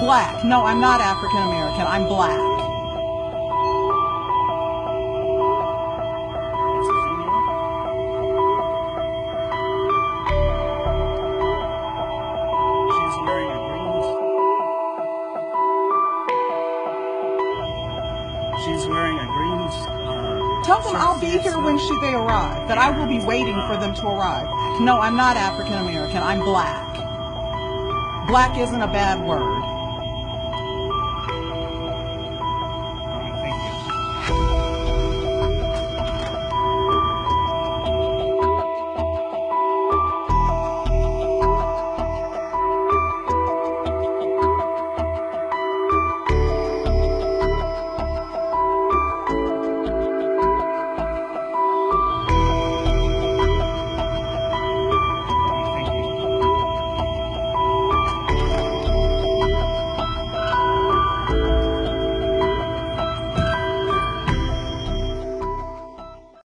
Black. No, I'm not African American. I'm black. She's wearing a green. She's uh, Tell them I'll be here when she, they arrive, that I will be waiting for them to arrive. No, I'm not African American. I'm black. Black isn't a bad word.